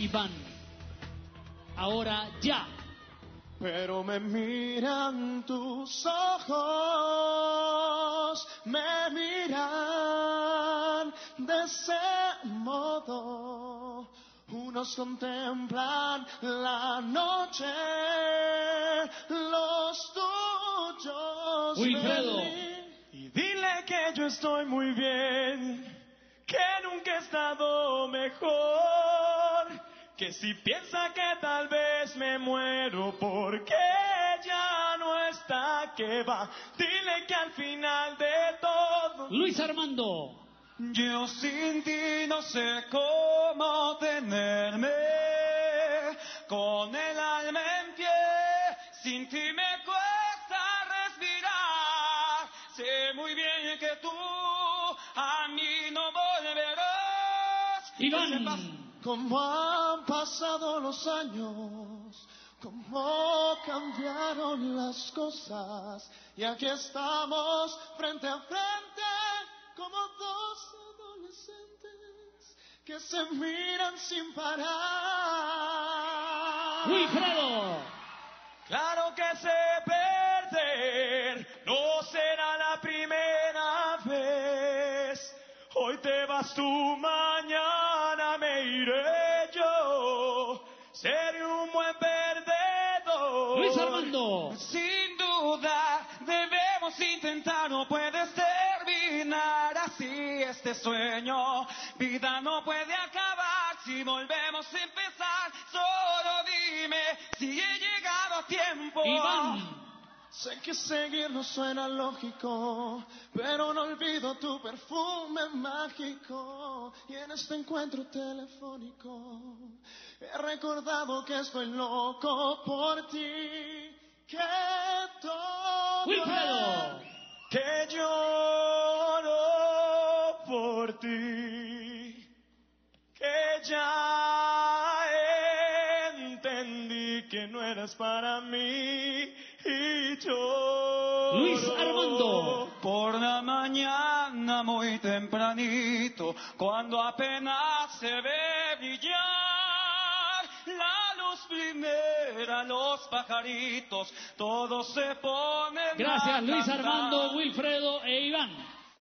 Iván. Ahora ya. Pero me miran tus ojos, me miran de ese modo. Unos contemplan la noche, los tuyos. Wilfredo. Y dile que yo estoy muy bien, que nunca he estado mejor. Que si piensa que tal vez me muero porque ya no está, que va. Dile que al final de todo. Luis Armando. Yo sin ti no sé cómo tenerme con el alma en pie. Sin ti me cuesta respirar. Sé muy bien que tú a mí no volverás. Iván. Cómo han pasado los años, cómo cambiaron las cosas. Y aquí estamos frente a frente como dos adolescentes que se miran sin parar. Wilfredo. Claro que sé perder, no será la primera vez. Hoy te vas tú, mañana yo. Seré un buen perdedor. Luis Armando. Sin duda debemos intentar, no puedes terminar así este sueño. Vida no puede acabar si volvemos a empezar. Solo dime si he llegado a tiempo. Iván. Sé que seguir no suena lógico, pero no olvido tu perfume mágico. Y en este encuentro telefónico he recordado que estoy loco por ti, que todo Wilfredo. que lloro por ti, que ya entendí que no eras para mí Luis Armando. por la mañana muy tempranito cuando apenas se ve brillar la luz primera los pajaritos todos se ponen Gracias a Luis. Armando, Wilfredo e Iván.